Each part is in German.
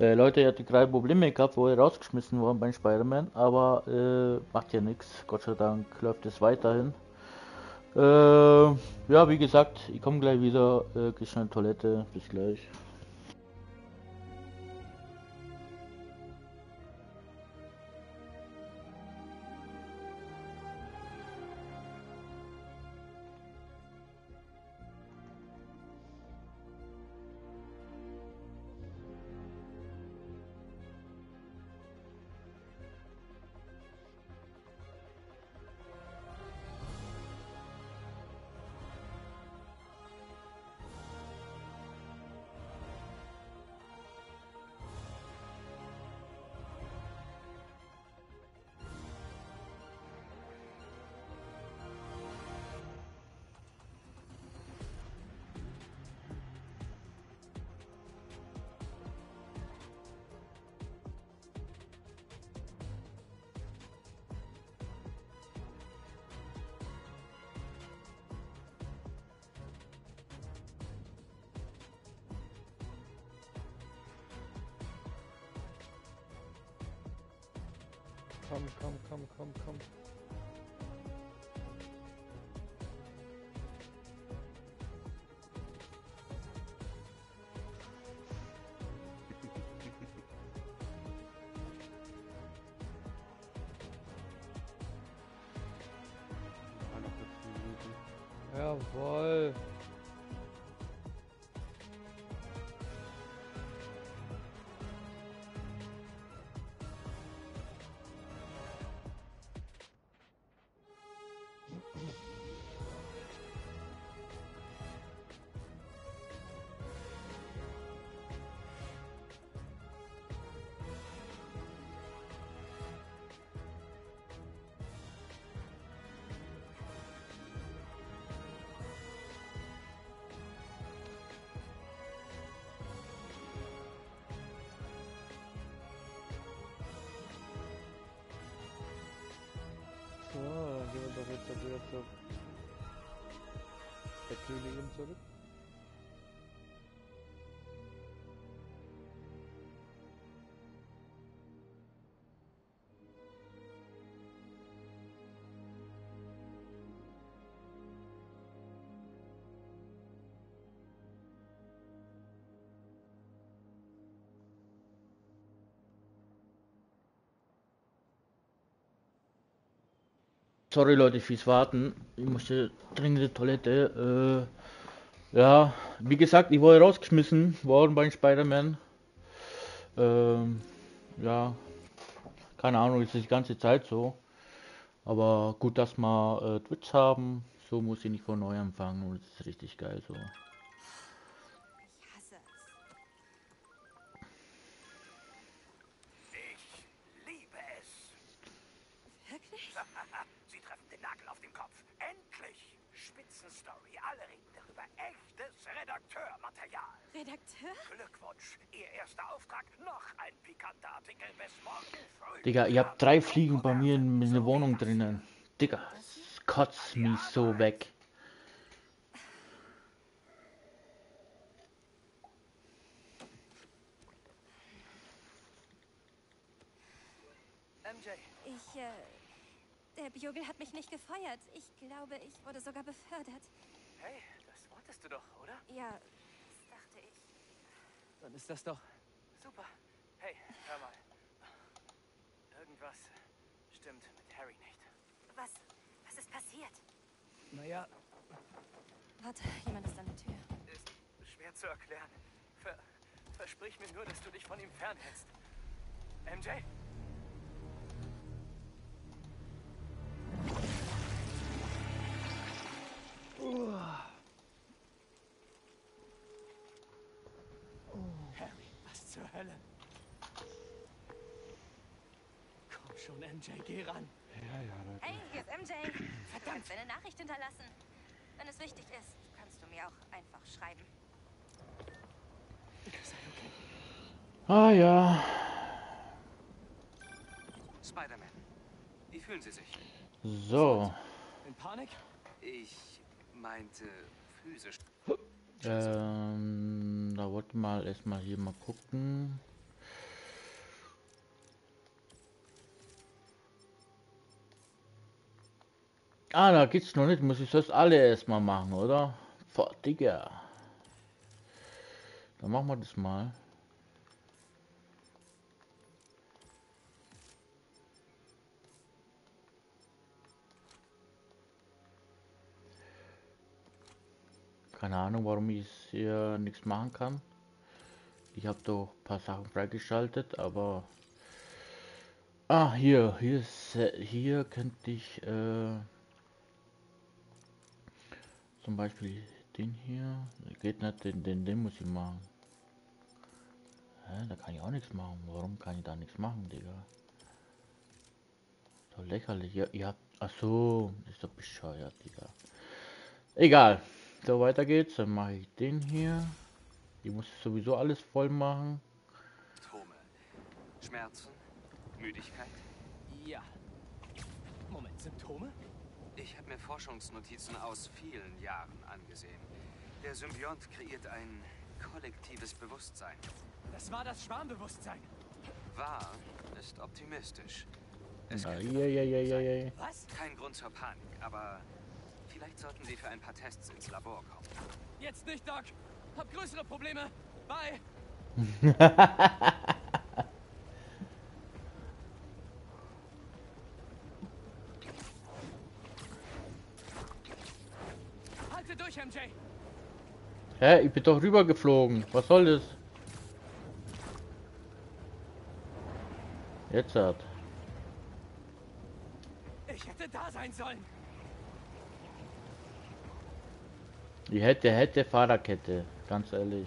Äh, Leute, ihr hattet gerade Probleme gehabt, wo ihr rausgeschmissen worden beim Spider-Man, aber äh, macht ja nichts. Gott sei Dank läuft es weiterhin. Äh, ja, wie gesagt, ich komme gleich wieder. Äh, geh schnell Toilette. Bis gleich. Dann gehen wir doch jetzt halt wieder zur Sorry Leute fürs Warten. Ich musste dringende Toilette. Äh, ja, wie gesagt, ich wurde rausgeschmissen worden beim Spider-Man. Ähm, ja, keine Ahnung, ist die ganze Zeit so. Aber gut, dass wir äh, Twitch haben. So muss ich nicht von neu anfangen und es ist richtig geil so. Digga, ihr habt drei Fliegen bei mir in, in der Wohnung drinnen. Digga, es kotzt mich so weg. MJ, Ich, äh, der Bugle hat mich nicht gefeuert. Ich glaube, ich wurde sogar befördert. hey, das wolltest du doch, oder? Ja, das dachte ich. Dann ist das doch super. Hey, hör mal. Irgendwas stimmt mit Harry nicht. Was, was ist passiert? Naja, Warte, jemand ist an der Tür. ist schwer zu erklären. Ver versprich mir nur, dass du dich von ihm fernhältst. MJ? Harry, was zur Hölle? Komm schon, MJ, geh ran. Ja, ja, Leute. Hey, hier ist MJ. Du kannst eine Nachricht hinterlassen. Wenn es wichtig ist, kannst du mir auch einfach schreiben. Sei okay. Ah ja. Spider-Man. Wie fühlen Sie sich? So. In Panik? Ich meinte physisch. Ähm, da wollte mal erstmal hier mal gucken. Ah, da geht's noch nicht. Muss ich das alle erstmal machen, oder? Boah, Digga. Dann machen wir das mal. Keine Ahnung, warum ich hier nichts machen kann. Ich habe doch paar Sachen freigeschaltet, aber ah hier hier hier könnte ich äh, zum Beispiel den hier geht nicht den, den den muss ich machen Hä, da kann ich auch nichts machen warum kann ich da nichts machen Digga? so lächerlich ihr, ihr habt ach so ist doch bescheuert Digga. egal so weiter geht's dann mache ich den hier die muss sowieso alles voll machen Symptome. Schmerzen? Müdigkeit? Ja. Moment, Symptome? Ich habe mir Forschungsnotizen aus vielen Jahren angesehen. Der Symbiont kreiert ein kollektives Bewusstsein. Das war das Schwarmbewusstsein. Wahr ist optimistisch. Es Ah, ja, ja, ja, ja. Was? kein Grund zur Panik, aber vielleicht sollten Sie für ein paar Tests ins Labor kommen. Jetzt nicht, Doc. Hab größere Probleme. Bye. Hä, ich bin doch rüber geflogen. Was soll das? Jetzt hat. Ich hätte da sein sollen. Ich hätte, hätte Fahrerkette, ganz ehrlich.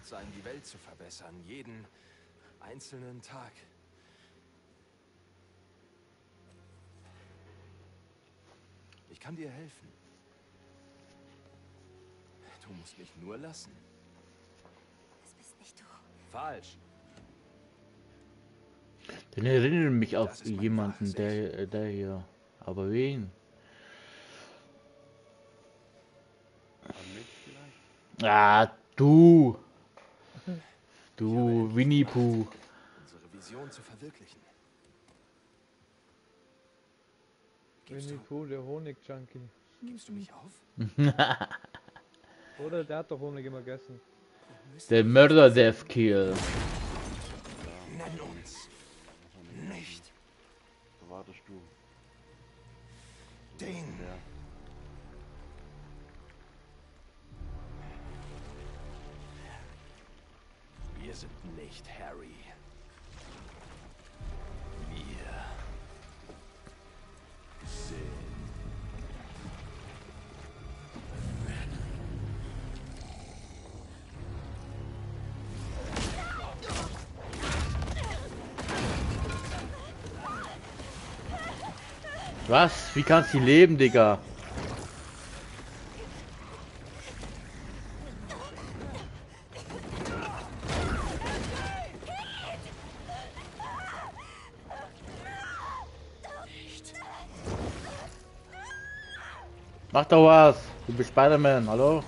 leid sein, die Welt zu verbessern. Jeden einzelnen Tag. Ich kann dir helfen. Du musst mich nur lassen. Das bist nicht du. Falsch. Den erinnert mich auf jemanden, der, der hier. Aber wen? An mich vielleicht? Ah, du. Du, Winnie Pooh. Unsere Vision zu verwirklichen. Winnie du, Pooh, der Honig-Junkie. gibst du mich auf? Oder der hat doch Honig immer gegessen. Der Mörder Death Kill. Nenn uns nicht wartest du. den. Der. Wir sind nicht Harry. Wir sind. Was? Wie kannst du leben, Digga? Doch was. Du bist Spider-Man, hallo?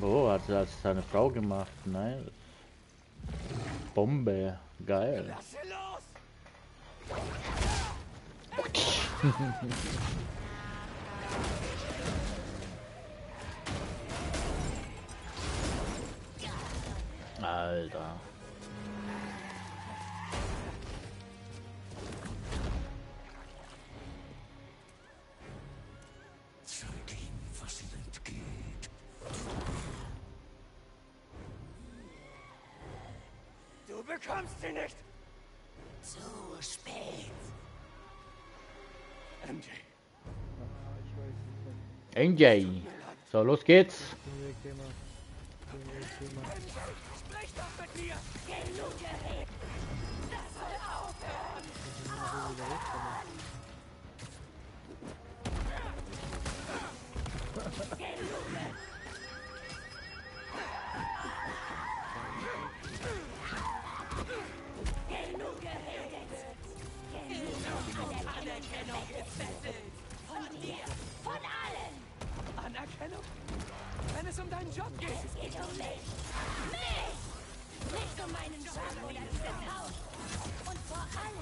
Oh, hat das seine Frau gemacht? Nein. Bombe. Geil. Alter. Du bekommst sie nicht! Zu spät. MJ. NJ. So, los geht's. Es um deinen Job geht! Es geht um mich. Mich. Nicht um meinen Job oder dieses Haus. Und vor allem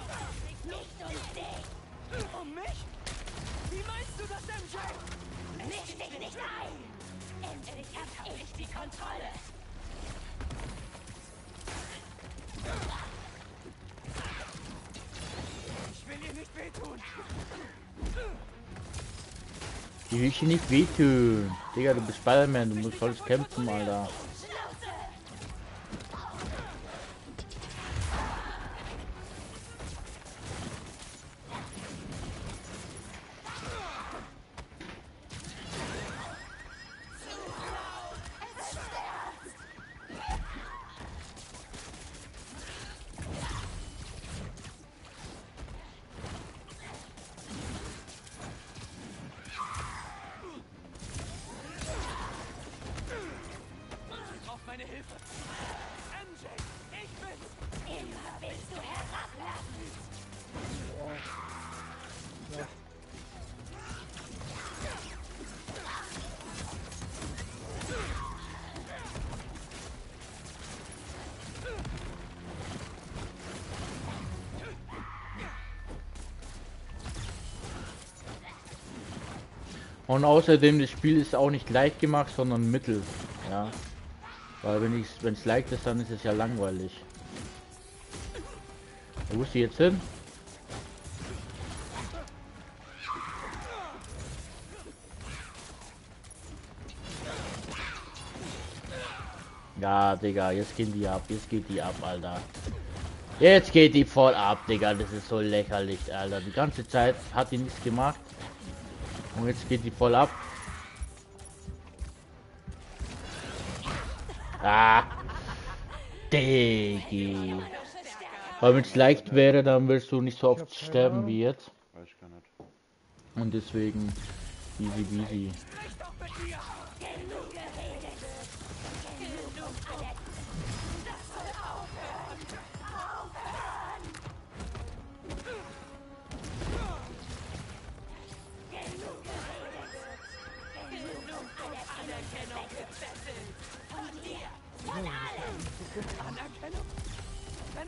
nicht um dich. Um mich? Wie meinst du das, MJ? Misch dich nicht ein. Endlich hab ich die Kontrolle. Ich will ihr nicht wehtun. Die will ich dir nicht wehtun. Digga, du bist Spider-Man, du musst voll kämpfen, Alter. Und außerdem, das Spiel ist auch nicht leicht gemacht, sondern mittel. Ja. Weil wenn ich wenn es leicht ist, dann ist es ja langweilig. Wo ist sie jetzt hin? Ja, Digga, jetzt gehen die ab, jetzt geht die ab, Alter. Jetzt geht die voll ab, Digga, das ist so lächerlich, Alter. Die ganze Zeit hat die nichts gemacht. Und jetzt geht die voll ab. Ah. Diggi. Aber wenn es leicht wäre, dann wirst du nicht so oft sterben wie jetzt. Weiß ich gar nicht. Und deswegen easy peasy.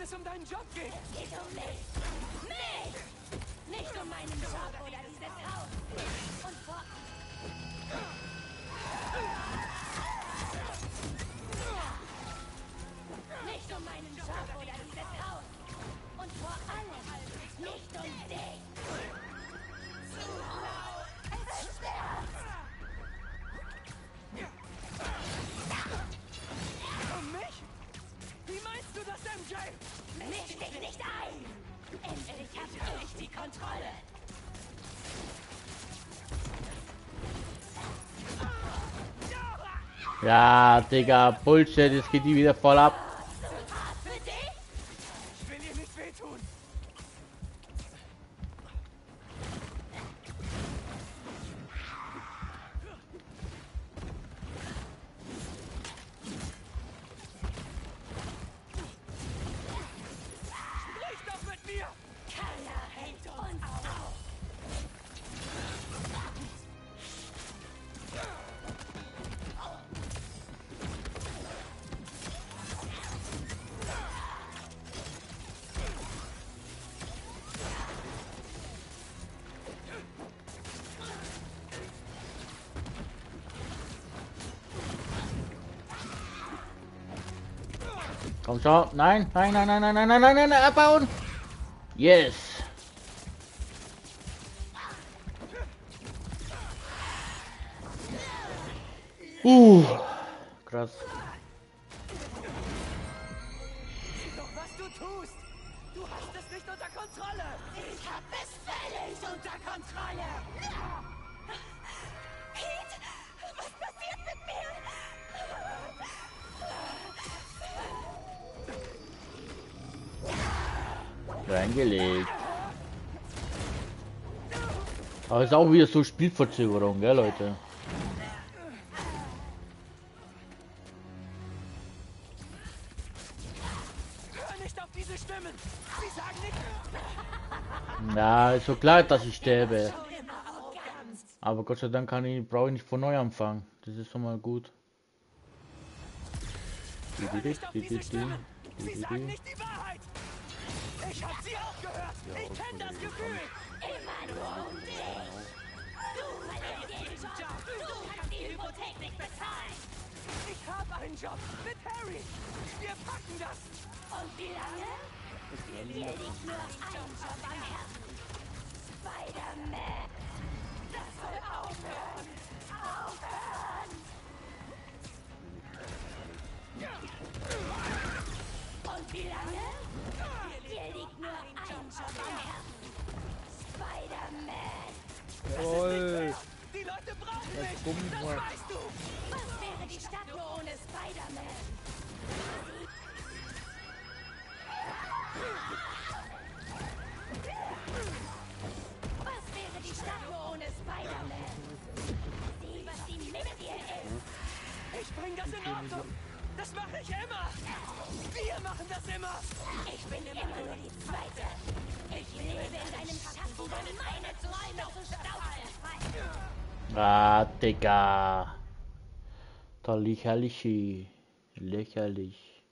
Es um deinen Job geht! Es geht um mich. Mich. Nicht um meinen Job Ja, Digga, Bullshit, jetzt geht die wieder voll ab. Komm schon. Nein, nein, nein, nein, nein, nein, nein, nein, nein, nein, abbauen. Yes. Uh, ist auch wieder so Spielverzögerung, gell, Leute? Ja, ist so klar, dass ich sterbe. Aber Gott sei Dank kann ich, brauche ich nicht von neu anfangen. Das ist schon mal gut. Sie sagen nicht die Wahrheit! Ich hab sie auch gehört! Ich kenn das Gefühl! Ich hab einen Job mit Harry! Wir packen das! Und wie lange? Dir liegt nur ein Job am Herzen. Spider-Man. Das soll aufhören. Aufhören. Und wie lange? Dir liegt nur ein Job am Herzen. Spider-Man. Jawohl. Die Leute brauchen Das mich! Gummi Das mal. Ich bring das in Ordnung! Das mache ich immer! Wir machen das immer! Ich bin immer nur die Zweite. Ich lebe in deinem Schatten und meine Träume zu Staub zerfallen. Ah, Digga. Da lächerlich. Lächerlich.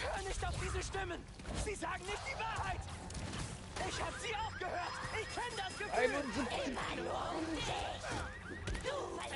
Hör nicht auf diese Stimmen! Sie sagen nicht die Wahrheit! Ich hab sie auch gehört! Ich kenn das Gefühl! Immer nur um dich.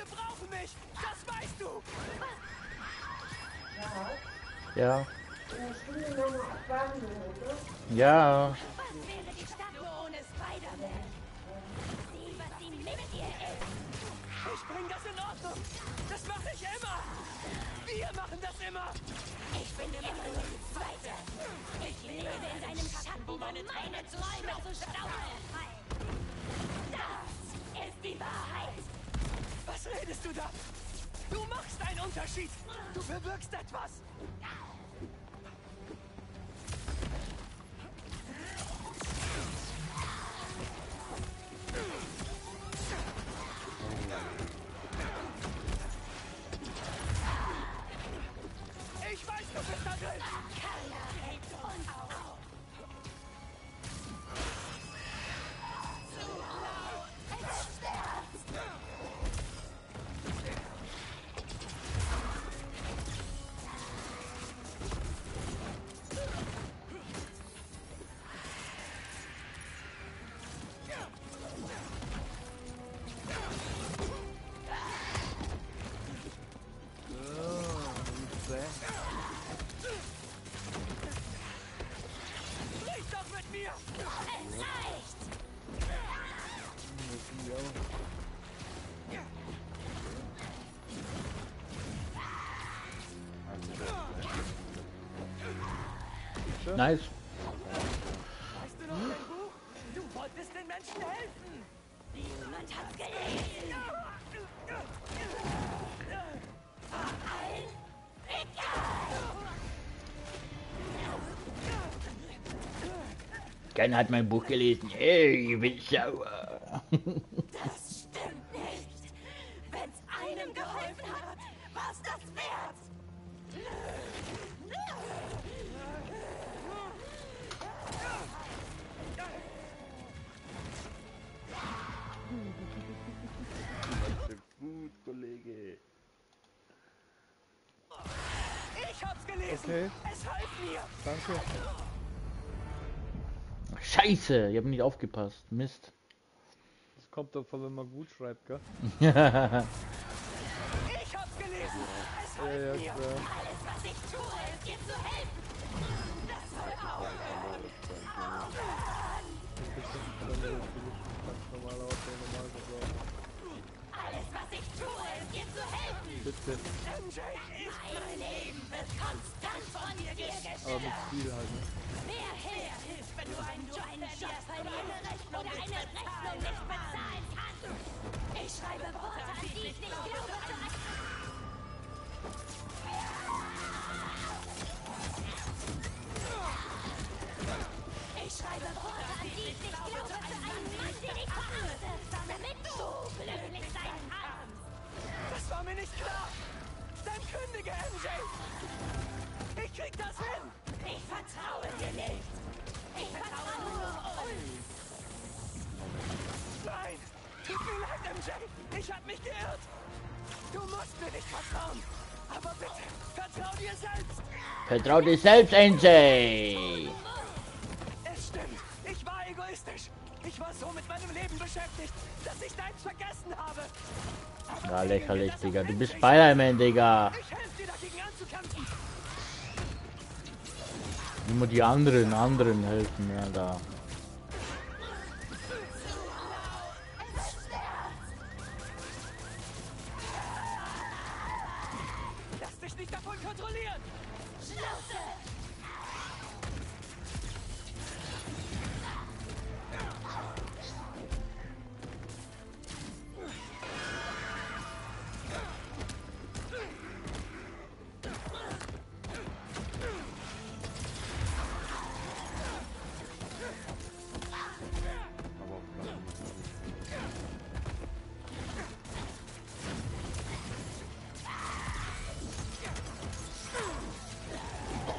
Die Leute brauchen mich! Das weißt du! Ja. Ja. Was wäre die Stadt nur ohne Spider-Man? Sieh, was sie mit dir ist. Ich bring das in Ordnung! Das mache ich immer! Wir machen das immer! Ich bin immer nur die Zweite. Ich lebe in deinem Schatten und meine Träume zu Staub zerfallen. Redest du da? Du machst einen Unterschied! Du bewirkst etwas! Nice. Weißt du noch dein Buch? Du wolltest den Menschen helfen! Niemand hat gelesen. Keiner hat mein Buch gelesen. Ey, ich bin sauer. Scheiße, ich habe nicht aufgepasst. Mist. Das kommt davon, wenn man gut schreibt, gell? Ich hab's gelesen. Es Ja, ja, mir. klar. Alles, was ich tue, ist dir zu helfen. Das soll aufhören. Alles, was ich tue, ist dir zu helfen. Bitte, Mein Leben wird konstant von dir aber mit. Stil halt, ne? Wer her hilft, wenn du einen Job verlierst oder eine Rechnung oder eine Rechnung nicht bezahlen kannst? Ich schreibe Worte, an die ich nicht glaube zu Ich schreibe Worte, an die ich nicht glaube zu einem Mann, den ich verachte, damit du glücklich sein kannst. Das war mir nicht klar. Dann kündige, MJ. Ich krieg das hin. Ich vertraue dir nicht. Ich hab mich geirrt. Du musst mir nicht vertrauen. Aber bitte, vertrau dir selbst. Vertrau dir selbst, NJ. Es stimmt. Ich war egoistisch. Ich war so mit meinem Leben beschäftigt, dass ich deins vergessen habe. Aber Ja, lächerlich, Digga. Du bist. Spider-Man, Digga. Ich helfe dir dagegen anzukämpfen. Immer die anderen, anderen helfen, ja, da.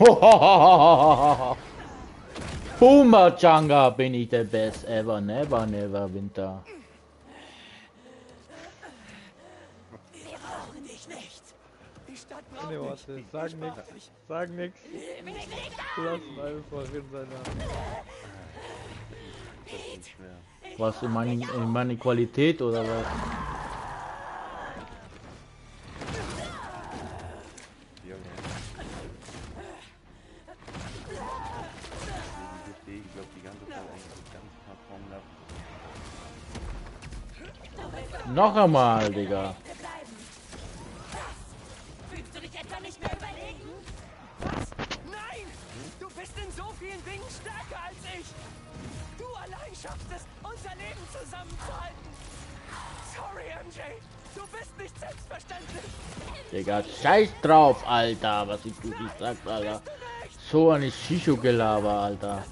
Changa bin ich der Best ever, never, never, Winter. Wir brauchen dich nicht. Die Stadt braucht Nee, dich. warte, sag Ich brauch nix. dich. Sag nix. Lass ihn einfach in seiner. Was in meine, in meine Qualität oder was? Noch einmal, Digga. Fühlst du dich etwa nicht mehr überlegen? Was? Nein! Du bist in so vielen Dingen stärker als ich. Du allein schaffst es, unser Leben zusammenzuhalten. Sorry, MJ. Du bist nicht selbstverständlich. Digga, scheiß drauf, Alter, was ich du nicht sagst, Alter. So eine Psycho-Gelaber, Alter.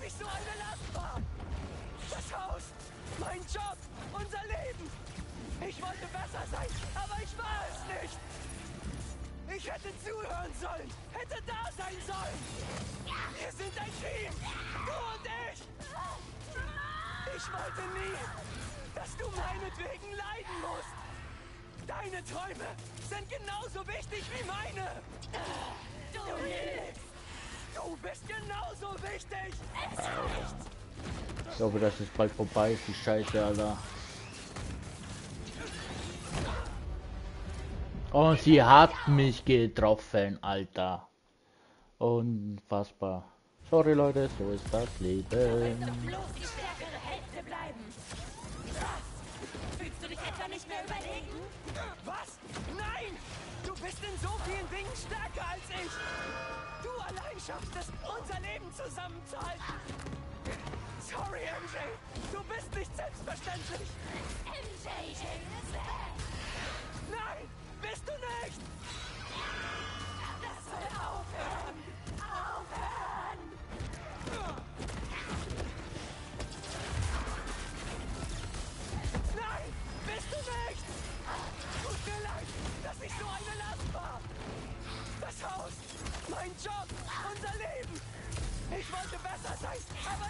Bald vorbei ist, die Scheiße, Alter. Und sie hat mich getroffen, Alter. Unfassbar. Sorry, Leute, so ist das Leben. Stärker als ich! Du allein schaffst es, unser Leben zusammenzuhalten! Sorry, MJ! Du bist nicht selbstverständlich! MJ! Nein!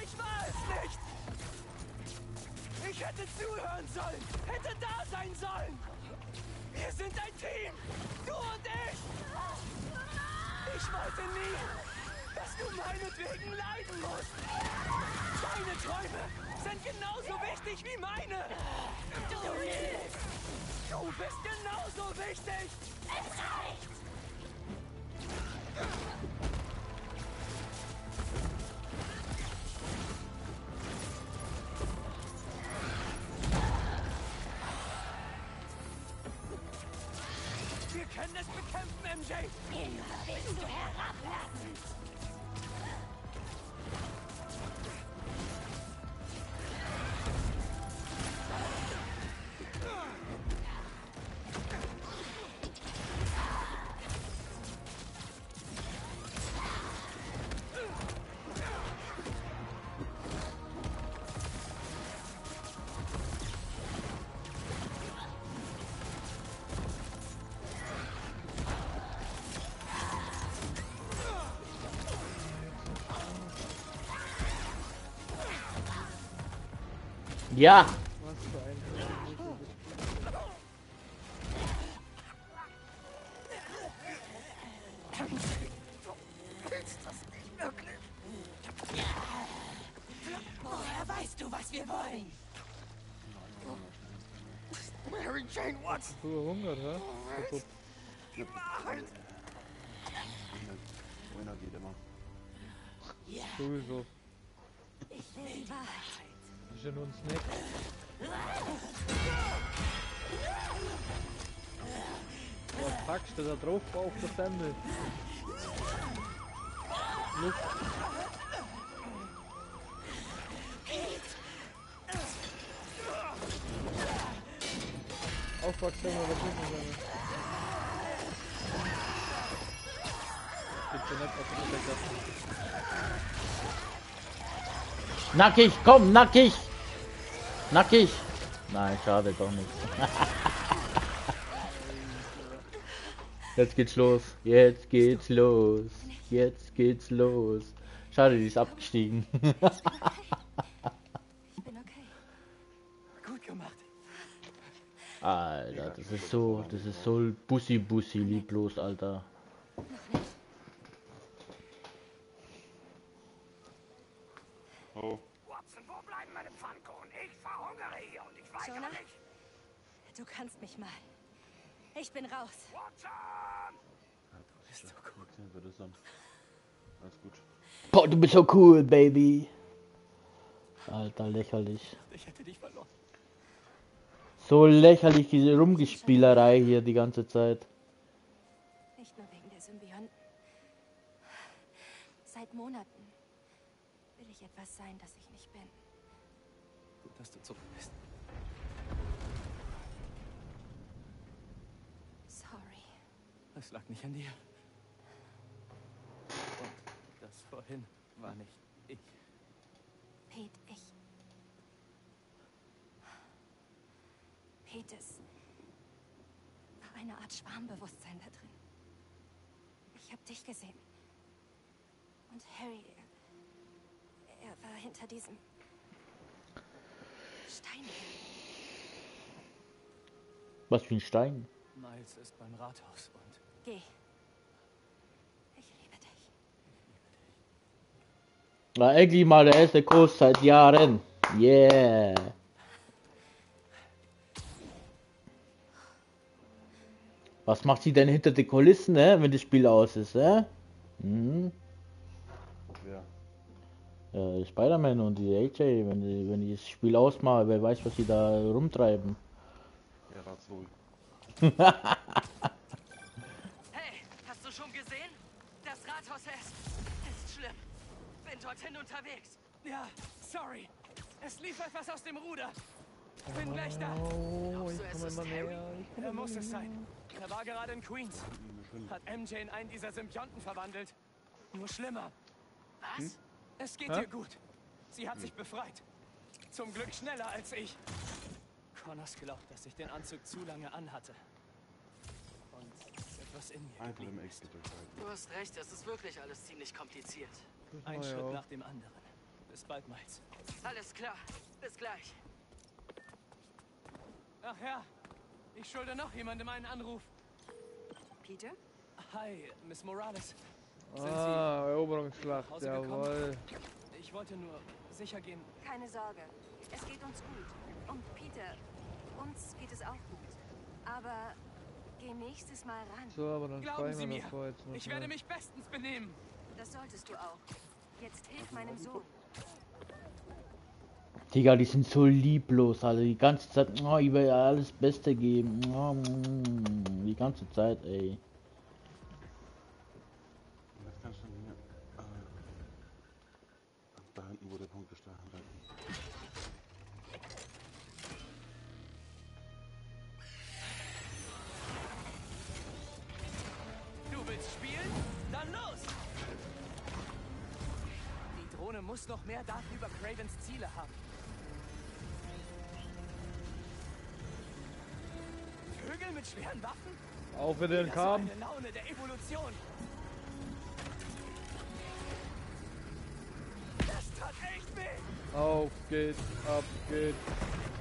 Ich war es nicht! Ich hätte zuhören sollen! Hätte da sein sollen! Wir sind ein Team! Du und ich! Ich wollte nie, dass du meinetwegen leiden musst. Deine Träume sind genauso wichtig wie meine. Du lügst. Du bist genauso wichtig. Es reicht! Bekämpfen, MJ. Immer willst du herablassen! Immer. sowieso. Ich will Wahrheit. Das ist ja nur ein Snack. Du da drauf auf der Semmel? Luft. Aufwachsemmel, was ist denn? Bitte nicht auf die Vergessen. Nackig, komm, nackig! Nackig! Nein, schade doch nicht. Jetzt geht's los. Jetzt geht's los. Jetzt geht's los. Schade, die ist abgestiegen. Ich bin okay. Gut gemacht. Alter, das ist so, das ist so bussi bussi lieblos, Alter. Oh, Watson, wo bleiben meine Pfannkuchen? Ich verhungere hier und ich Jonah? mich. Du kannst mich mal. Ich bin raus. Bist so cool. Dann. Alles gut. Boah, du bist so cool, Baby. Alter, lächerlich. Ich hätte dich verloren. So lächerlich diese Rumgespielerei hier die ganze Zeit. Nicht nur wegen der Symbionten. Seit Monaten will ich etwas sein, das ich nicht bin. Gut, dass du zurück bist. Sorry. Es lag nicht an dir. Und das vorhin war nicht ich. Pete, ich. Pete, es war eine Art Schwarmbewusstsein da drin. Ich habe dich gesehen. Und Harry, er, er war hinter diesem Stein. Was für ein Stein. Miles ist beim Rathaus und Geh. Ich liebe dich. Na, endlich mal der erste Kurs seit Jahren. Yeah. Was macht sie denn hinter den Kulissen, ne, wenn das Spiel aus ist, ne? Mhm. Wer? Äh, Spider-Man und die AJ, wenn die, wenn die das Spiel ausmachen, wer weiß, was sie da rumtreiben. Wer dorthin unterwegs. Ja, sorry. Es lief etwas aus dem Ruder. Bin gleich da. Oh, ich komme ist immer näher. Ich Er muss es sein. Er war gerade in Queens. Hat MJ in einen dieser Symbionten verwandelt. Nur schlimmer. Was? Es geht Hä? ihr gut. Sie hat sich befreit. Zum Glück schneller als ich. Connors glaubt, dass ich den Anzug zu lange anhatte. Und etwas in mir Einfach im. Du hast recht, es ist wirklich alles ziemlich kompliziert. Ein Schritt auch. nach dem anderen. Bis bald, Miles. Alles klar, bis gleich. Ach ja, ich schulde noch jemandem einen Anruf. Peter? Hi, Miss Morales. Ah, Eroberungsschlacht, Hause gekommen? jawohl. Ich wollte nur sicher gehen. Keine Sorge, es geht uns gut. Und Peter, uns geht es auch gut. Aber geh nächstes Mal ran. So, aber dann Glauben Sie mir, ich werde mich bestens benehmen. Das solltest du auch. Jetzt hilf meinem Sohn. Digga, die sind so lieblos, alle. Die ganze Zeit, oh, ich will ja alles Beste geben. Oh, mm, die ganze Zeit, ey. Mehr Daten über Cravens Ziele haben. Vögel mit schweren Waffen? Auf mit den war eine Laune der Evolution. Das tat echt weh. Auf geht's, ab geht's.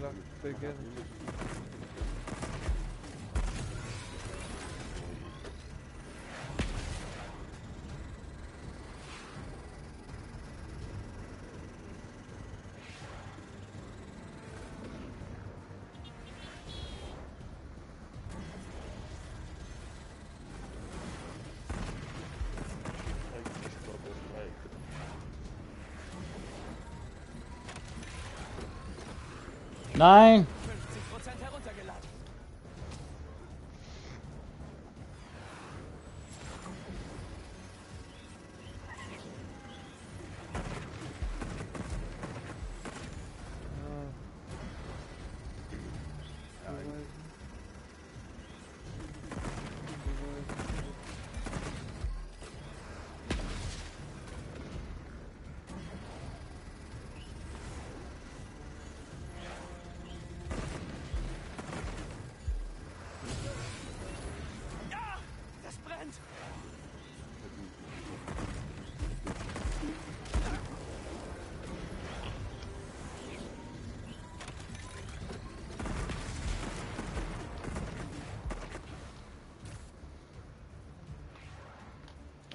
Die Schlacht beginnt. Nein!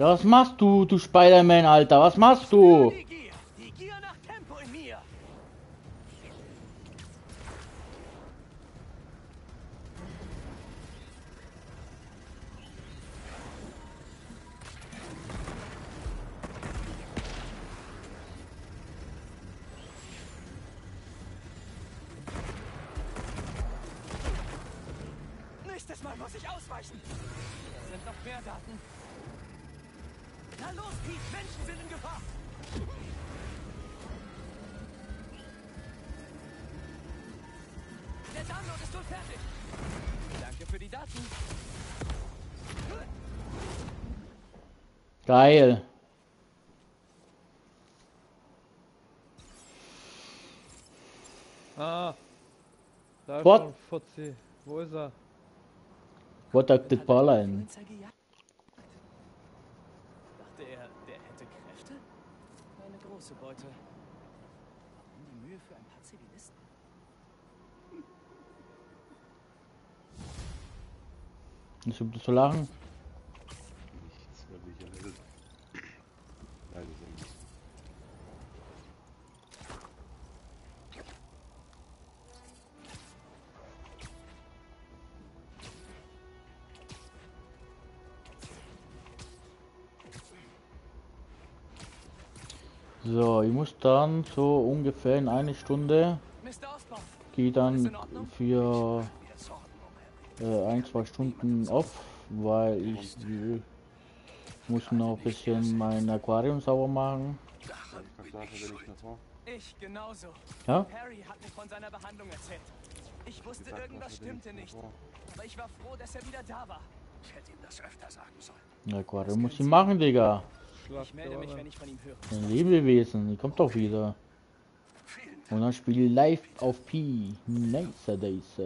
Ja, was machst du, du Spider-Man, Alter? Was machst du? Geil. Ah. Da ist What? schon Fuzzi. Wo ist er? What a the Ballern. Dachte er, der hätte Kräfte? Eine große Beute. Warum die Mühe für ein paar Zivilisten? Nicht um zu lachen. So, ich muss dann so ungefähr in eine Stunde, gehe dann für äh, ein, zwei Stunden auf, weil ich will, muss noch ein bisschen mein Aquarium sauber machen. Ich genauso. Ja? Harry hat mir von seiner Behandlung erzählt. Ich wusste, irgendwas stimmte nicht. Aber ich war froh, dass er wieder da war. Ich hätte ihm das öfter sagen sollen. Aquarium muss ich machen, Digga. Schlacht Ich melde mich, wenn ich von ihm höre. Ein Lebewesen, die kommt doch wieder. Und dann spiele ich live auf Pi. Nicer Days.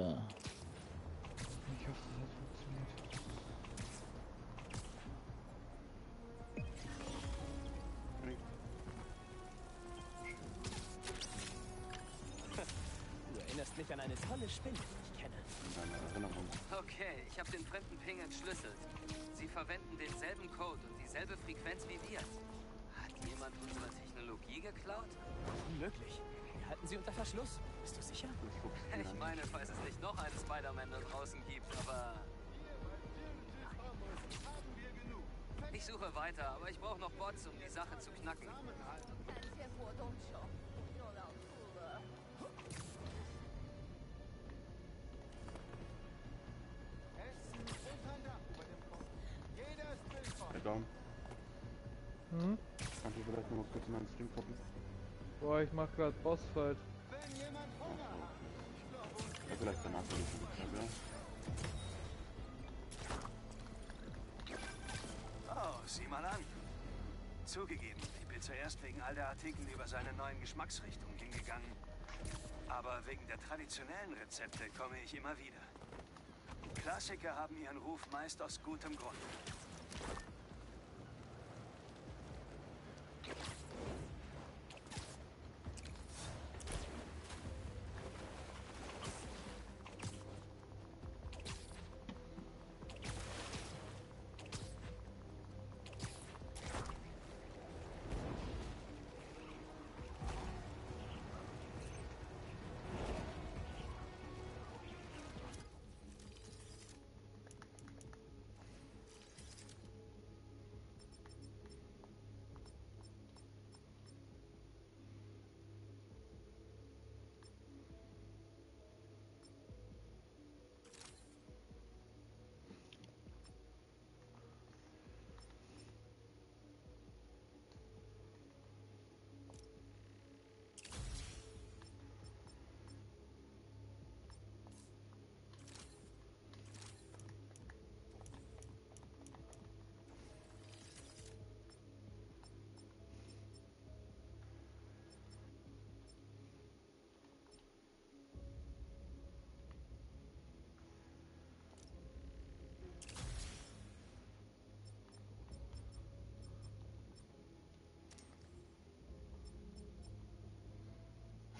Kurz in meinen Stream gucken? Boah, ich mach grad Bossfight. Ja, vielleicht danach würde ich ja. Oh, sieh mal an. Zugegeben, ich bin zuerst wegen all der Artikel über seine neuen Geschmacksrichtungen hingegangen. Aber wegen der traditionellen Rezepte komme ich immer wieder. Klassiker haben ihren Ruf meist aus gutem Grund.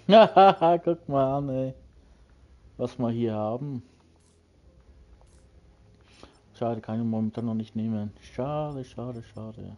guck mal an, ey. Was wir hier haben. Schade, kann ich momentan noch nicht nehmen. Schade, schade, schade.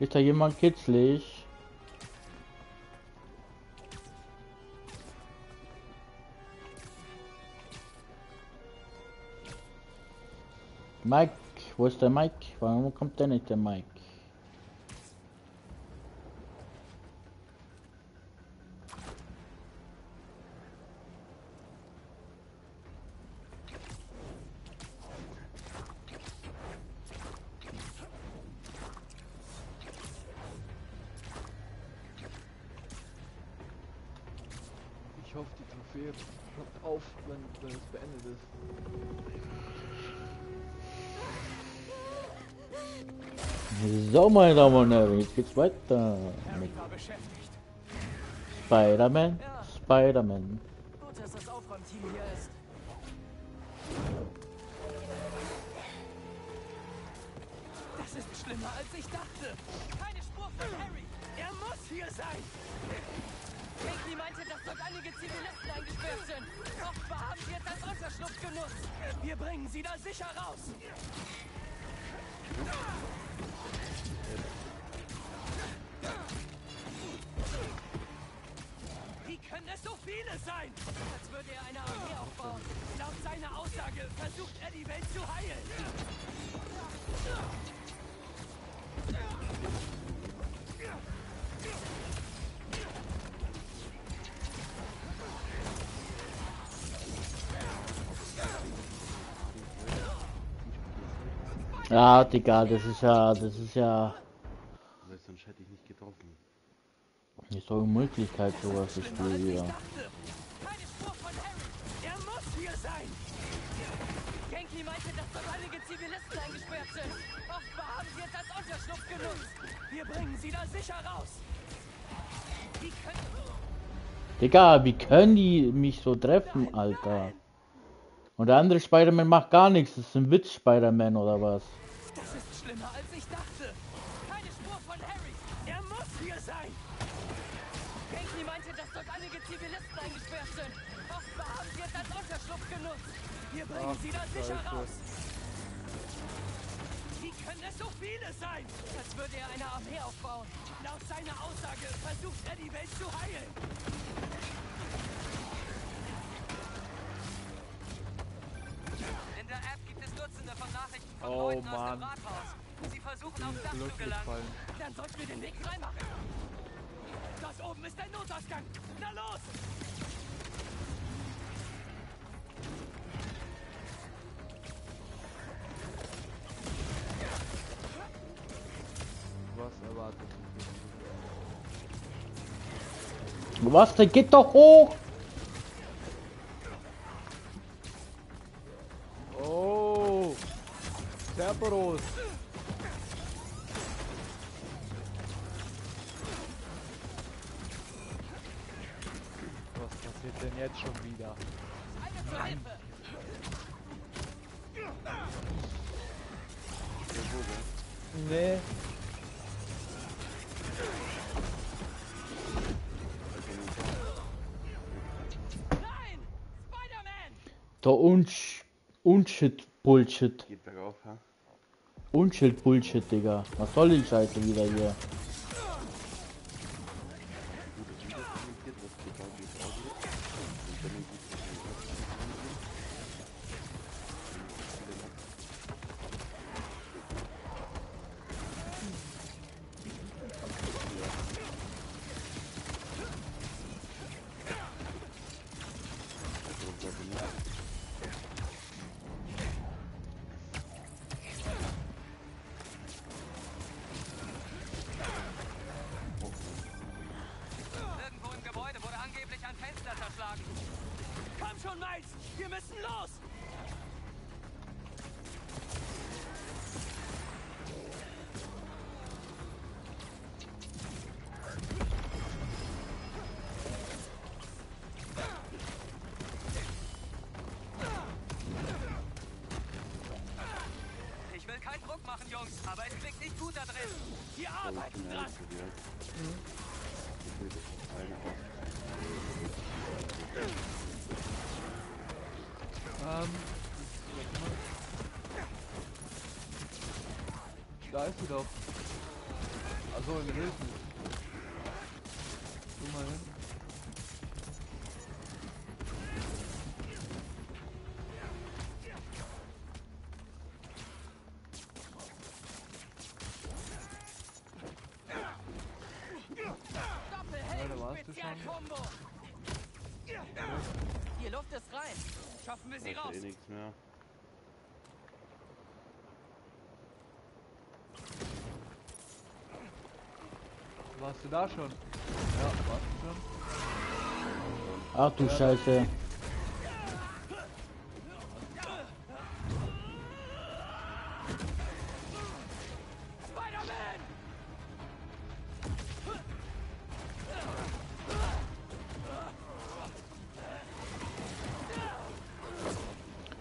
Ist da jemand kitzlig? Mike, wo ist der Mike? Warum kommt der nicht, der Mike? Meine Damen und Herren, jetzt geht's weiter mit. Spider-Man. Spider-Man. Das ist. Schlimmer, als ich dachte. Keine Spur von Harry. Er muss hier sein. Pinky meinte, dass dort einige Zivilisten eingesperrt sind. Offenbar haben sie jetzt als Unterschlupf genutzt. Wir bringen sie da sicher raus. Wie können es so viele sein? Als würde er eine Armee aufbauen. Laut seiner Aussage versucht er die Welt zu heilen. Ja, Digga, das ist ja, das ist ja Weil sonst hätte ich nicht getroffen. nicht so Möglichkeit sowas zu spielen wieder. Keine Spur von Harry. Er muss hier sein. Genki meinte, dass dort einige Zivilisten eingesperrt sind. Offenbar haben sie es als Unterschlupf genutzt. Wir bringen sie da sicher raus. Wie können... Digga, wie können die mich so treffen, Alter? Und der andere Spider-Man macht gar nichts. Das ist ein Witz Spider-Man oder was? Das ist schlimmer, als ich dachte. Keine Spur von Harry. Er muss hier sein. Genki meinte, dass dort einige Zivilisten eingesperrt sind. Offenbar haben sie es als Unterschlupf genutzt. Wir bringen sie da sicher raus. Wie können es so viele sein? Als würde er eine Armee aufbauen. Laut seiner Aussage versucht er die Welt zu heilen. In der App gibt es Dutzende von Nachrichten Oh, Mann. Sie versuchen aufs Dach zu gelangen. Dann sollten wir den Weg freimachen. Das oben ist ein Notausgang. Na los! Was erwartet Was? Der geht doch hoch! Cerberus! Was passiert denn jetzt schon wieder? Eine zur Hilfe! Nee. Nein! Spider-Man! Der Unsch Unshit Bullshit. Geht Unshit Bullshit, Digga. Was soll die Scheiße wieder hier? Spezialkombo! Die Luft ist rein. Schaffen wir sie Da raus. eh nichts mehr. Warst du da schon? Ja, warst du schon? Ach du Scheiße.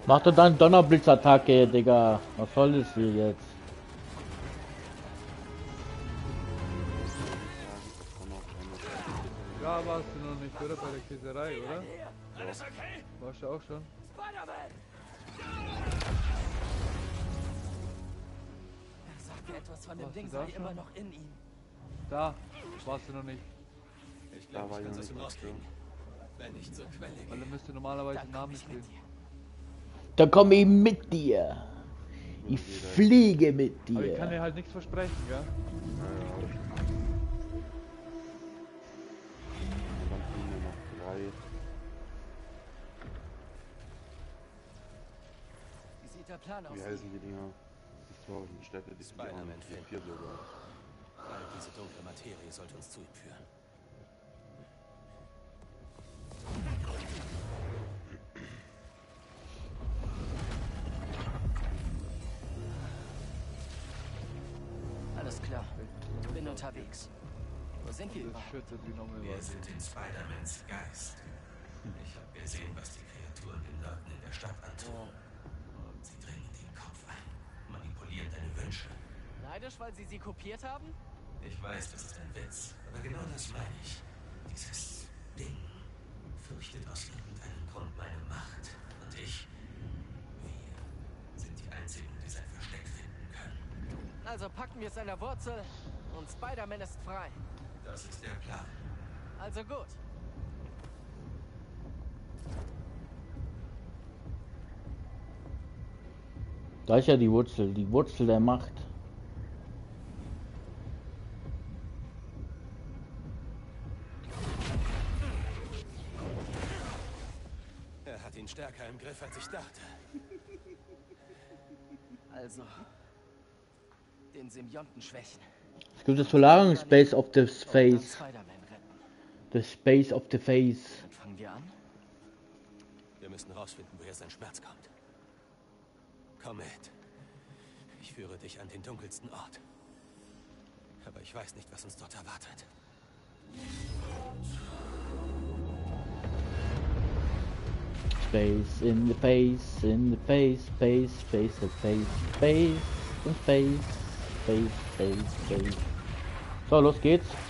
Mach doch dann Donnerblitzattacke, Digga. Was soll das hier jetzt? Da warst du noch nicht, oder? Bei der Käserei, oder? Alles okay? Warst du auch schon? Er sagt etwas von dem Ding, sei immer noch in ihm. Da warst du noch nicht. Ich glaube, ich kann das überkriegen. Wenn nicht so quellig. Weil er müsste normalerweise Namen spielen dir. Dann komme ich mit dir. Ich fliege mit Aber ich kann dir dir. halt nichts versprechen, gell? Ja. Wie sieht der Plan aus? Wie heißen die Dinger? Die historischen Städte, die Spider-Man noch finden. vier sogar. All diese dunkle Materie sollte uns zu ihm führen. Unterwegs. Wo sind wir Wir sind in Spider-Mans Geist. Ich habe gesehen, was die Kreaturen den Leuten in der Stadt antun. Sie dringen den Kopf ein, manipulieren deine Wünsche. Neidisch, weil sie sie kopiert haben? Ich weiß, das ist ein Witz, aber genau das meine ich. Dieses Ding fürchtet aus irgendeinem Grund meine Macht. Und ich, wir sind die Einzigen, die sein Versteck finden können. Also packen wir es an der Wurzel und Spider-Man ist frei. Das ist der Plan. Also gut. Da ist ja die Wurzel, die Wurzel der Macht. Er hat ihn stärker im Griff, als ich dachte. Also. Den Symbionten schwächen. Gibt das Solarium Space of the Face. The Space of the Face. Dann fangen wir an. Wir müssen rausfinden, woher sein Schmerz kommt. Komm mit. Ich führe dich an den dunkelsten Ort. Aber ich weiß nicht, was uns dort erwartet. Space in the face, in the face, space, space, the face, space, and space, space, space, space. So, los geht's.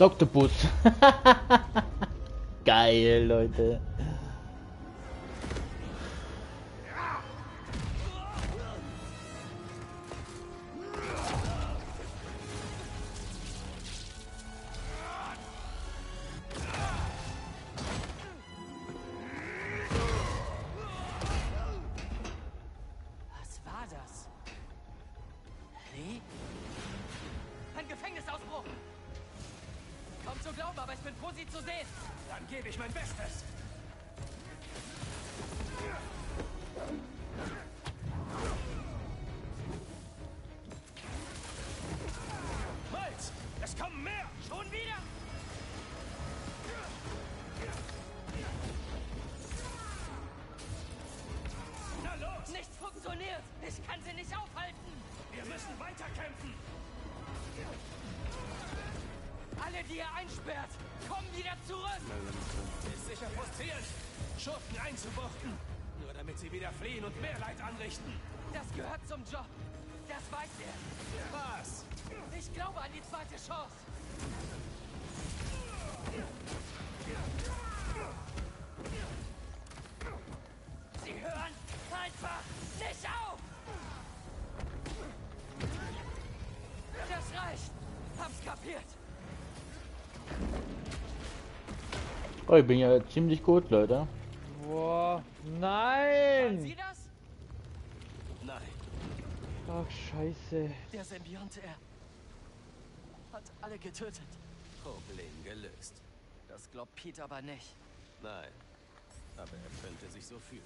Doktopus. Geil, Leute. Sie zu sehen. Dann gebe ich mein Bestes. Oh, ich bin ja ziemlich gut, Leute. boah, Waren Sie nein! das? Nein. Ach, scheiße. Der Symbionte, er hat alle getötet. Problem gelöst. Das glaubt Pete aber nicht. Nein. Aber er könnte sich so fühlen.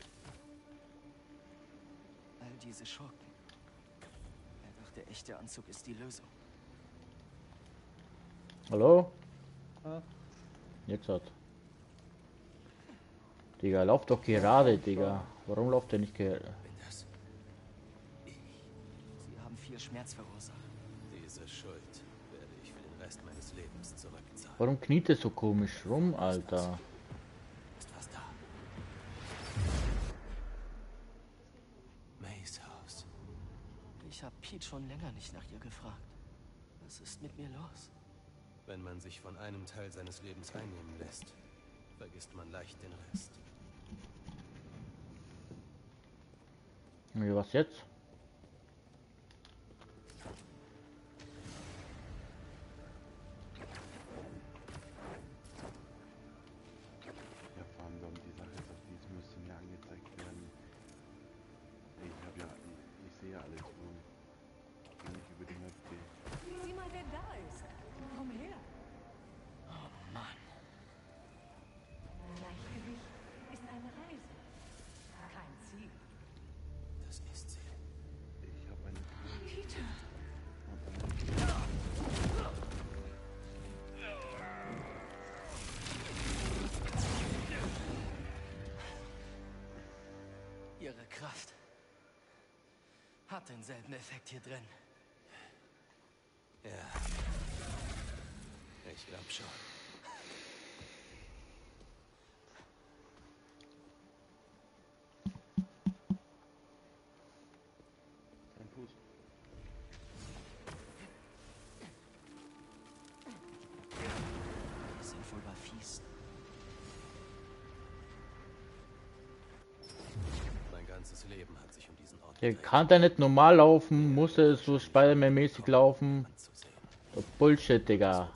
All diese Schurken. Er dachte der Anzug ist die Lösung. Hallo? Ah. Jetzt hat. Digga, lauf doch gerade, Digga. Warum läuft der nicht gerade? Sie haben viel Schmerz verursacht. diese Schuld werde ich für den Rest meines Lebens zurückzahlen. Warum kniet es so komisch rum, Alter? Ist was da? Mays Haus. Ich habe Pete schon länger nicht nach ihr gefragt. Was ist mit mir los? Wenn man sich von einem Teil seines Lebens einnehmen lässt, vergisst man leicht den Rest. Wie was jetzt? Kraft hat denselben Effekt hier drin. Ja. Ich glaub schon. Der kann da nicht normal laufen, muss er so Spider-Man-mäßig laufen. Bullshit, Digga.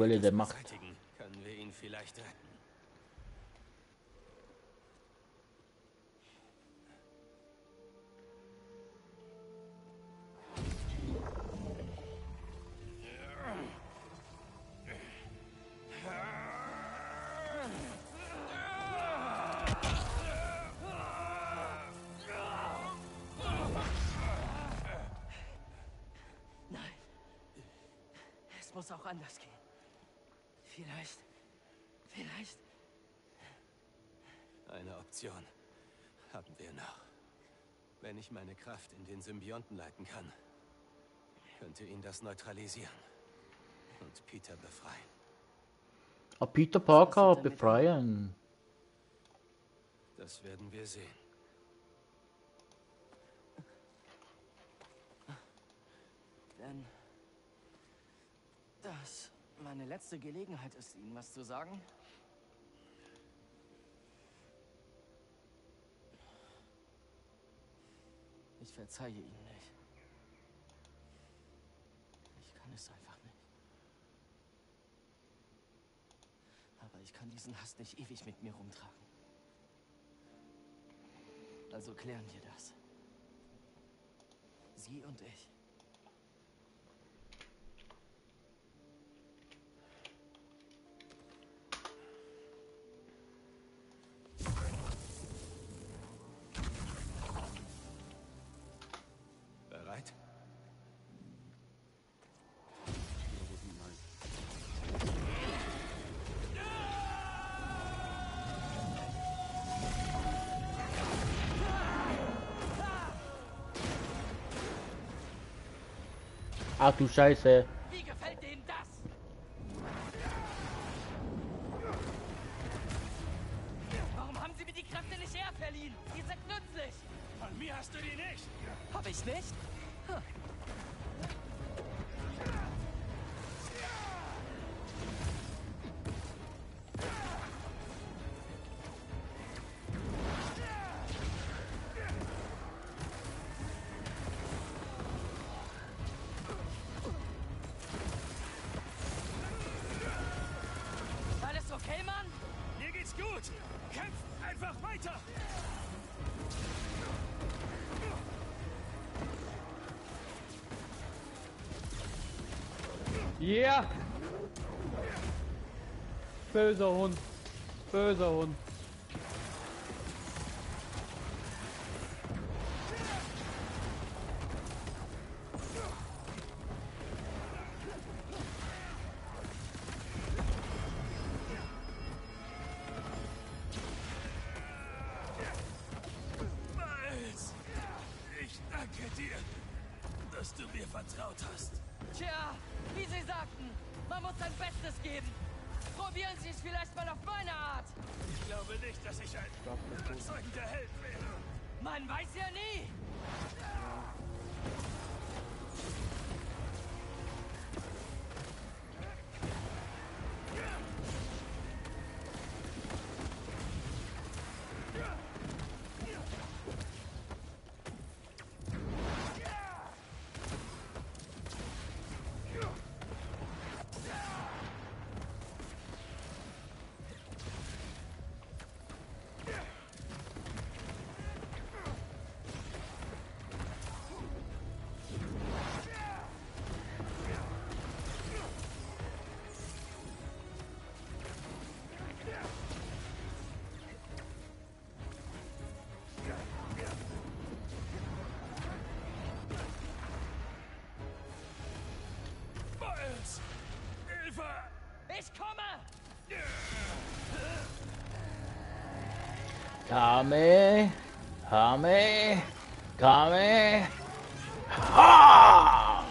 Quelle wir der Macht? können wir ihn vielleicht retten. Nein. Es muss auch anders gehen. Vielleicht. Vielleicht. Eine Option haben wir noch. Wenn ich meine Kraft in den Symbionten leiten kann, könnte ihn das neutralisieren und Peter befreien. Ah, Peter Parker befreien. Das werden wir sehen. Denn. Das meine letzte Gelegenheit ist, Ihnen was zu sagen. Ich verzeihe Ihnen nicht. Ich kann es einfach nicht. Aber ich kann diesen Hass nicht ewig mit mir rumtragen. Also klären wir das. Sie und ich. Ach du Scheiße. Wie gefällt Ihnen das? Warum haben Sie mir die Kräfte nicht eher verliehen? Die sind nützlich. Von mir hast du die nicht. Hab ich nicht? Yeah! Böser Hund. Böser Hund. Kame, Kame, Kame. Ha!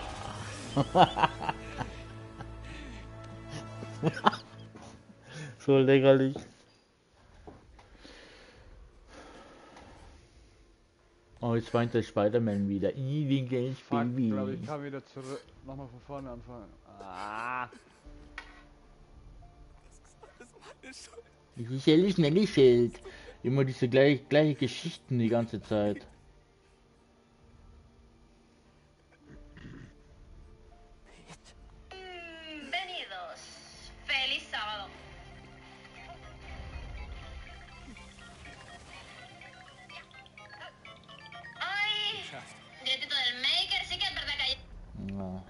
so lächerlich. Oh, jetzt weint der Spider-Man wieder. Ewige Fuck, Baby. glaube ich, kann wieder zurück. Nochmal von vorne anfangen. Ah. Das ist ja alles meine Schuld. Immer diese gleich, gleiche Geschichten die ganze Zeit.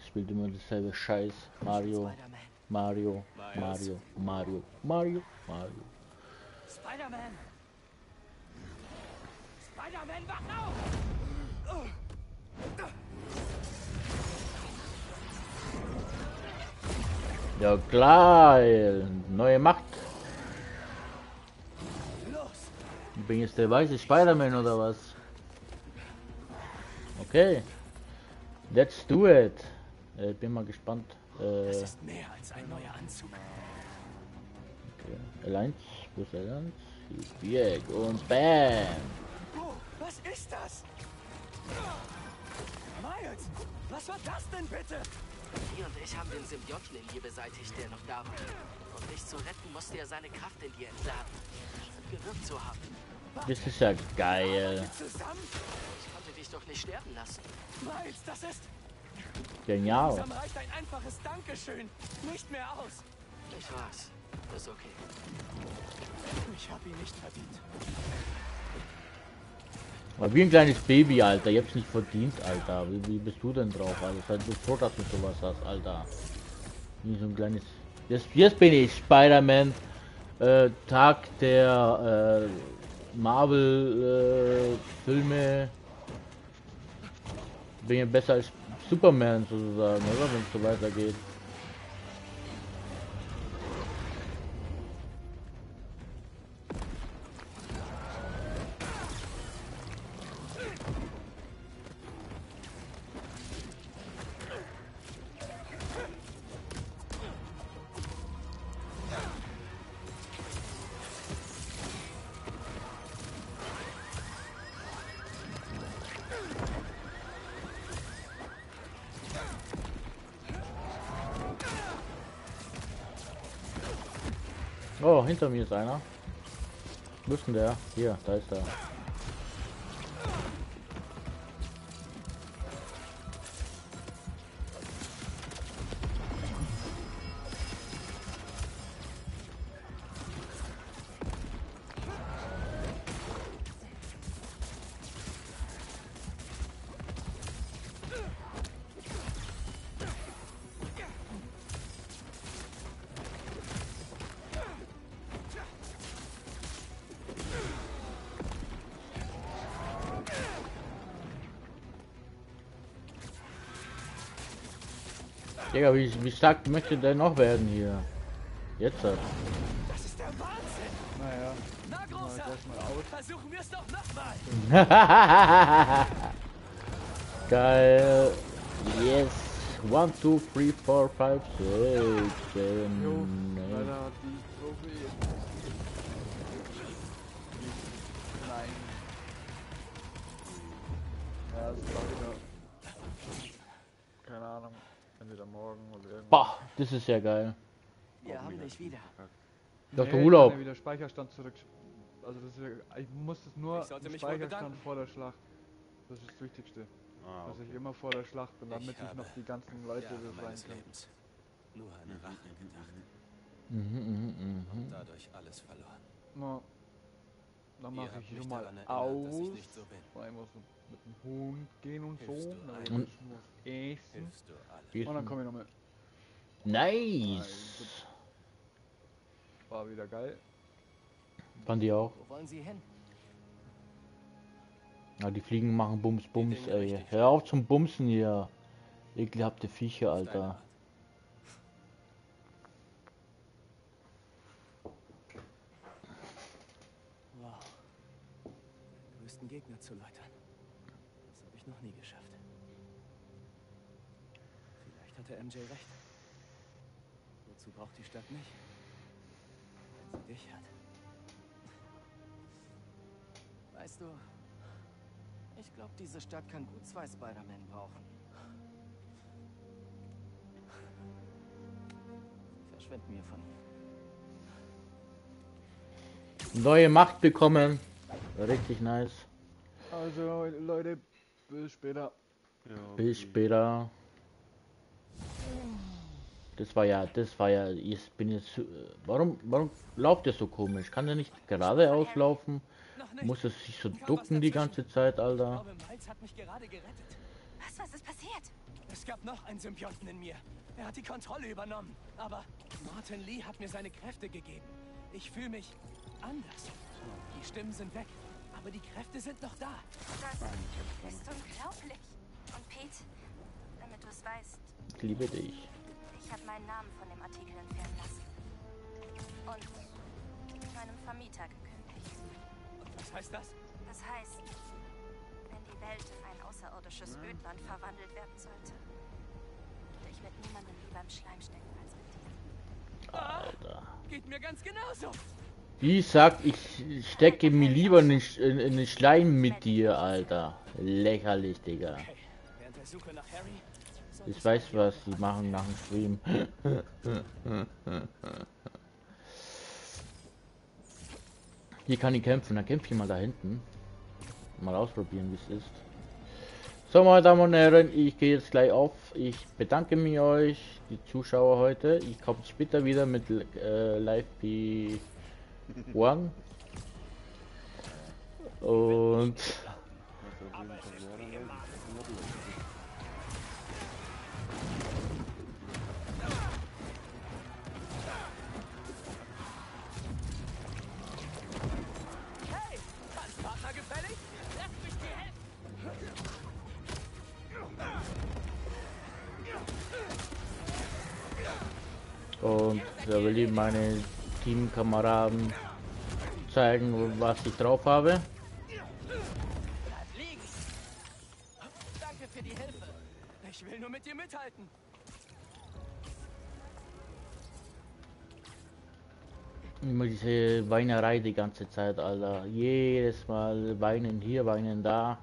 Spielt immer dasselbe Scheiß. Mario, Mario, Mario, Mario, Mario, Mario. Spider-Man! Spider-Man, wach auf! Ja klar, neue Macht. Bin jetzt der weiße Spider-Man oder was? Okay. Let's do it. Äh, bin mal gespannt. Äh, Das ist mehr als ein neuer Anzug. okay. L1, wo ist L1? Hier ist und BAM! Was ist das? Miles, was war das denn bitte? Sie und ich haben den Symbionten in dir beseitigt, der noch da war. Um dich zu retten, musste er seine Kraft in dir entladen. Scheint gewirkt zu haben. Das ist ja geil. Zusammen? Ich konnte dich doch nicht sterben lassen. Miles, das ist... Genial. Langsam reicht ein einfaches Dankeschön nicht mehr aus. Ich weiß. Ist okay. Ich habe ihn nicht verdient. Aber wie ein kleines Baby, Alter. Ich hab's nicht verdient, Alter. Wie, wie bist du denn drauf, Alter? Sei du froh, dass du sowas hast, Alter. Wie so ein kleines... Jetzt, jetzt bin ich Spider-Man. Äh, Tag der äh, Marvel-Filme. bin ja besser als Superman sozusagen, oder? Wenn es so weitergeht. Hinter mir ist einer. Denn der? Hier, da ist er. Digga, wie, wie stark möchte der noch werden hier? Jetzt. halt. Das ist der Wahnsinn. Naja, Na, Großer, aus. versuchen wir es doch nochmal. Geil. Yes. One, two, three, four, five, six, seven, Jo, ja geil. Wir haben dich wieder. Doch, Nee, der ich Urlaub. wieder Speicherstand zurück. Also das ist ja, ich muss es nur Ich Speicherstand vor der Schlacht. Das ist das Wichtigste. Ah, Dass ich okay. immer vor der Schlacht bin, damit ich, habe noch die ganzen Leute befreien kann. Lebens nur an Rache gedacht Mhm, mhm, und mhm. dadurch alles verloren. Na, dann mache ich schon mal erinnert, dass ich aus. nicht so bin. Ich so mit dem Hund gehen und so. Hilfst du Dann muss ich essen. Und dann komme ich nochmal. Nice. War wieder geil. Fand ich auch. Wo wollen Sie hin? Ja, die Fliegen machen Bums, Bums, ey. richtig Hör auf zum Bumsen hier. Ekelhafte Viecher, Alter. Wow. Größten Gegner zu läutern. Das habe ich noch nie geschafft. Vielleicht hatte MJ recht. Wozu braucht die Stadt mich? Wenn sie dich hat. Weißt du, ich glaube, diese Stadt kann gut zwei Spider-Man brauchen. Sie verschwinden mir von hier. Neue Macht bekommen. Richtig nice. Also Leute, bis später. Ja, Bis okay. später. Das war ja, das war ja, ich bin jetzt, zu- warum, warum lauft der so komisch? Kann der nicht geradeaus laufen? Muss er sich so ducken die ganze Zeit, Ich Alter? glaube, Miles hat mich gerade gerettet. Was, was ist passiert? Es gab noch einen Symbionten in mir. Er hat die Kontrolle übernommen. Aber Martin Lee hat mir seine Kräfte gegeben. Ich fühle mich anders. Die Stimmen sind weg. Aber die Kräfte sind noch da. Das ist unglaublich. Und Pete, damit du es weißt, Ich liebe dich. Ich habe meinen Namen von dem Artikel entfernen lassen. Und meinem Vermieter gekündigt. Was heißt das? Das heißt, wenn die Welt in ein außerirdisches Ödland verwandelt werden sollte, würde ich mit niemandem lieber im Schleim stecken als mit dir. Alter. Geht mir ganz genauso. Die sagt, ich stecke mir lieber in in, in den Schleim mit dir, Alter. Lächerlich, Digga. Okay. Während der Suche nach Harry. Ich weiß, was die machen nach dem Stream. Hier kann ich kämpfen, dann kämpfe ich mal da hinten. Mal ausprobieren, wie es ist. So, meine Damen und Herren, ich gehe jetzt gleich auf. Ich bedanke mich euch, die Zuschauer heute. Ich komme später wieder mit äh, Live P1. Und Und da will ich meine Teamkameraden zeigen, was ich drauf habe. Danke für die Hilfe. Ich will nur mit dir mithalten. Immer diese Weinerei die ganze Zeit, Alter. Jedes Mal weinen hier, weinen da.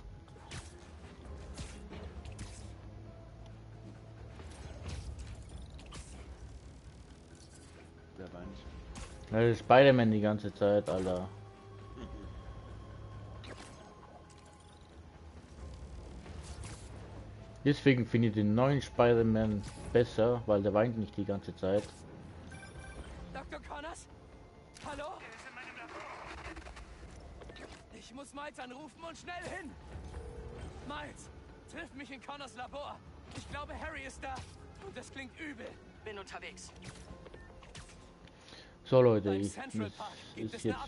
Das ist Spider-Man die ganze Zeit, Alter. Deswegen finde ich den neuen Spider-Man besser, weil der weint nicht die ganze Zeit. Dr. Connors? Hallo? Ich muss Miles anrufen und schnell hin. Miles, triff mich in Connors Labor. Ich glaube, Harry ist da. Und es klingt übel. Bin unterwegs. So Leute, ich, Park gibt ist jetzt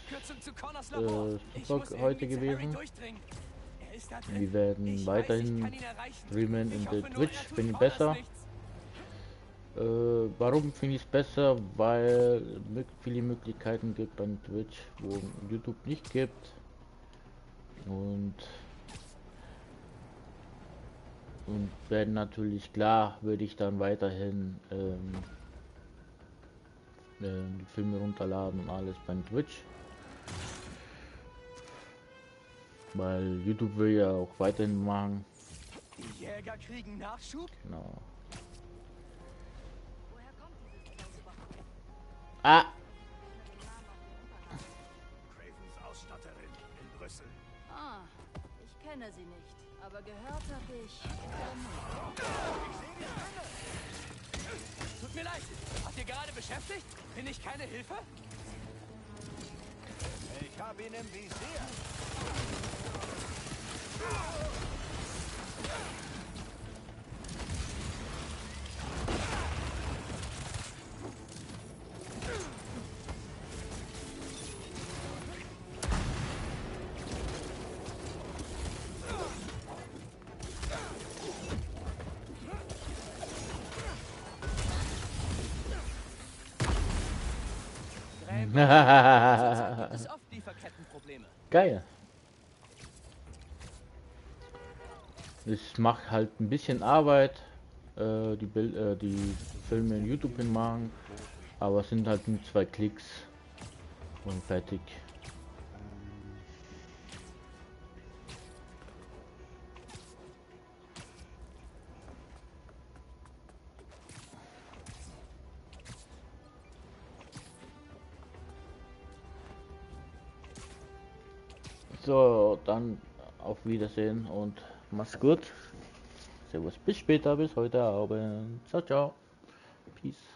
äh, ich muss heute gewesen. Wir werden Ich ich weiterhin streamen Ich in der er Twitch, bin ich besser. Äh, warum finde ich es besser? Weil es viele Möglichkeiten gibt bei Twitch, wo YouTube nicht gibt. Und und wenn natürlich klar, würde ich dann weiterhin ähm, äh, die Filme runterladen und alles beim Twitch. Weil YouTube will ja auch weiterhin machen. Die Jäger kriegen Nachschub? Genau. Ah! Cravens Ausstatterin in Brüssel. Ah, ich kenne sie nicht, aber gehört habe ich. Tut mir leid. Habt ihr gerade beschäftigt? Bin ich keine Hilfe? Ich habe ihn im Visier. Gibt Geil. Ich mache halt ein bisschen Arbeit, äh, die, Bild, äh, die Filme in YouTube hinmachen, aber es sind halt nur zwei Klicks und fertig. So, dann auf Wiedersehen und mach's gut. Servus, bis später, bis heute Abend. Ciao, ciao. Peace.